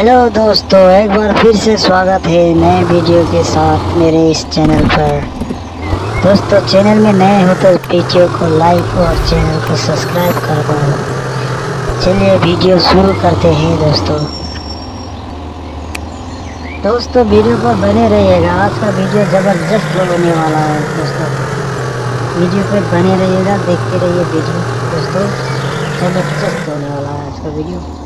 Hello दोस्तों, एक बार फिर से स्वागत है नए वीडियो के साथ मेरे इस चैनल पर। दोस्तों, चैनल में नए हो तो वीडियो को लाइक और चैनल को सब्सक्राइब कर दो। चलिए वीडियो शुरू करते हैं दोस्तों। दोस्तों, वीडियो पर बने रहिएगा। आज का वीडियो ज़बरदस्त होने वाला है दोस्तों। वीडियो पर बने रहिएगा, देखते रहिए वीडियो। दोस्तों, ज़बरदस्त होने वाला है आज का वीडियो।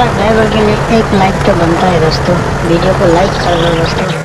ट्रक करके लिए एक लाइक तो बनता है दोस्तों। वीडियो को लाइक कर दो दोस्तों।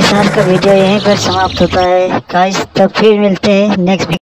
गाइस आज का वीडियो यहीं पर समाप्त होता है। गाइस, तब फिर मिलते हैं नेक्स्ट